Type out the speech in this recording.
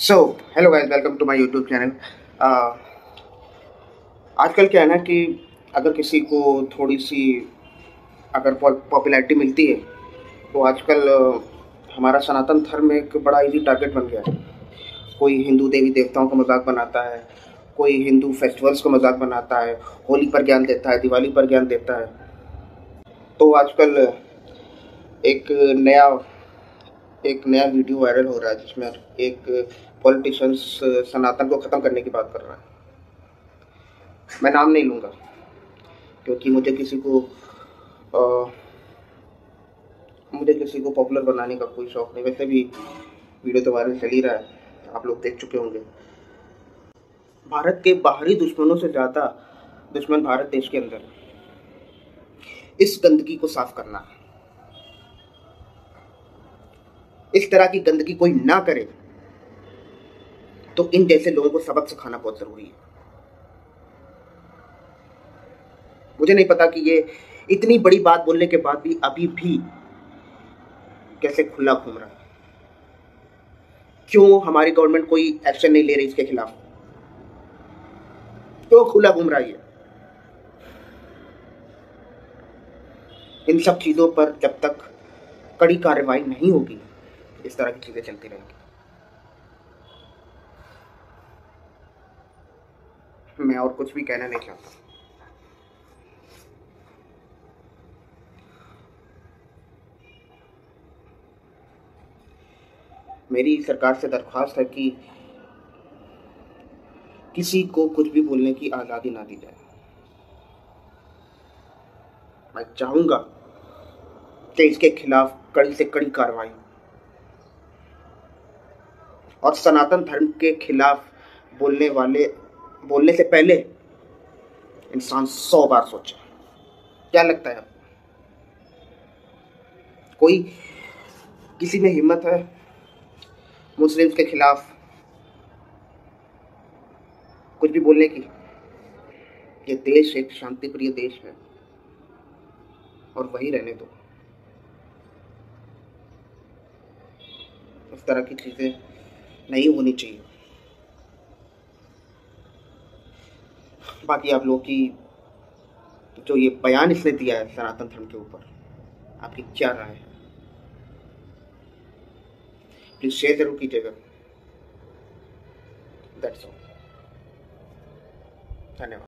So hello guys welcome to my YouTube channel आजकल क्या है ना कि अगर किसी को थोड़ी सी अगर पॉपुलैरिटी मिलती है तो आजकल uh, हमारा सनातन धर्म एक बड़ा इजी टारगेट बन गया है। कोई हिंदू देवी देवताओं का मज़ाक बनाता है कोई हिंदू फेस्टिवल्स का मज़ाक बनाता है होली पर ज्ञान देता है दिवाली पर ज्ञान देता है। तो आजकल एक नया एक नया वीडियो वायरल हो रहा है जिसमें एक पॉलिटिशियंस सनातन को ख़त्म करने की बात कर रहा है। मैं नाम नहीं लूँगा क्योंकि मुझे किसी को आ, मुझे किसी को पॉपुलर बनाने का कोई शौक नहीं। वैसे भी वीडियो तो वायरल चल ही रहा है आप लोग देख चुके होंगे। भारत के बाहरी दुश्मनों से ज़्यादा दुश्मन भारत देश के अंदर इस गंदगी को साफ़ करना। इस तरह की गंदगी कोई ना करे तो इन जैसे लोगों को सबक सिखाना बहुत ज़रूरी है। मुझे नहीं पता कि ये इतनी बड़ी बात बोलने के बाद भी अभी भी कैसे खुला घूम रहा है। क्यों हमारी गवर्नमेंट कोई एक्शन नहीं ले रही इसके खिलाफ? क्यों खुला घूम रहा है इन सब चीज़ों पर जब तक कड़ी कार्रवाई नहीं होगी, इस तरह की चीज़ें चलती रहेंगी। मैं और कुछ भी कहना नहीं चाहता। मेरी सरकार से दरख्वास्त है कि किसी को कुछ भी बोलने की आज़ादी ना दी जाए। मैं चाहूँगा कि इसके खिलाफ कड़ी से कड़ी कार्रवाई और सनातन धर्म के खिलाफ बोलने वाले बोलने से पहले इंसान सौ बार सोचे। क्या लगता है आपको? कोई किसी में हिम्मत है? मुस्लिम्स के खिलाफ कुछ भी बोलने की? ये देश एक शांति प्रिय देश है। और वही रहने दो। इस तरह की चीज़ें नहीं होनी चाहिए। बाकी आप लोगों की जो ये बयान इसने दिया है सनातन धर्म के ऊपर, आपकी क्या राय है? प्लीज़ शेयर ज़रूर कीजिएगा। धन्यवाद।